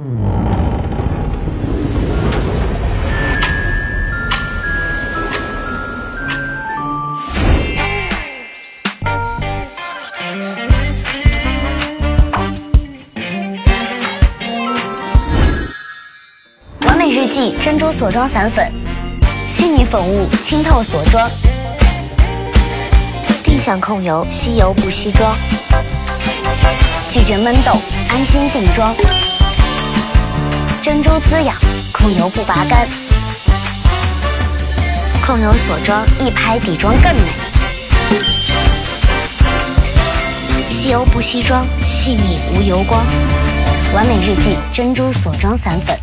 完美日记珍珠锁妆散粉，细腻粉雾，清透锁妆。定向控油，吸油不吸妆。拒绝闷痘，安心定妆。珍珠滋养，控油不拔干。控油锁妆，一拍底妆更美。吸油不吸妆，细腻无油光。完美日记珍珠锁妆散粉。